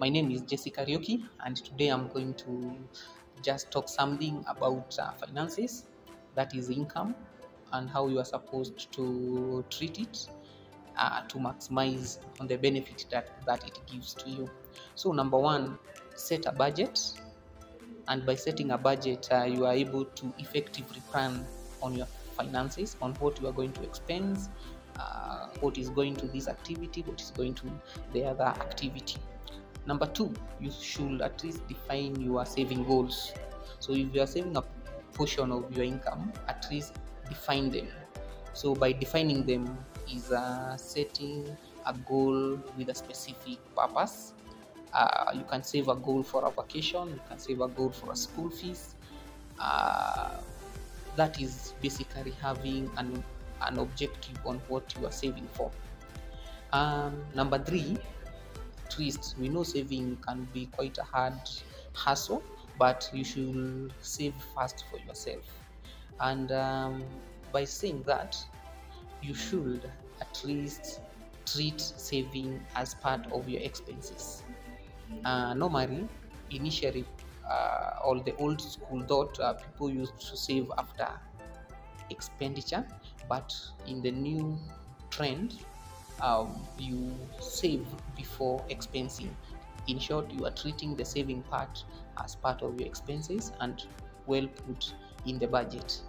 My name is Jesse Karaoke, and today I'm going to just talk something about uh, finances that is, income and how you are supposed to treat it uh, to maximize on the benefit that, that it gives to you. So, number one, set a budget, and by setting a budget, uh, you are able to effectively plan on your finances on what you are going to expense uh, what is going to this activity what is going to the other activity number two you should at least define your saving goals. So if you are saving a portion of your income at least define them. So by defining them is uh, setting a goal with a specific purpose. Uh, you can save a goal for a vacation you can save a goal for a school fees. Uh, that is basically having an, an objective on what you are saving for. Um, number three twist. We know saving can be quite a hard hassle but you should save first for yourself. And um, by saying that you should at least treat saving as part of your expenses. Uh, normally initially uh, all the old school thought uh, people used to save after expenditure but in the new trend um, you save before expensing. In short you are treating the saving part as part of your expenses and well put in the budget